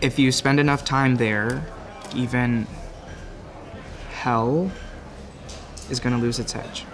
if you spend enough time there, even hell is gonna lose its edge.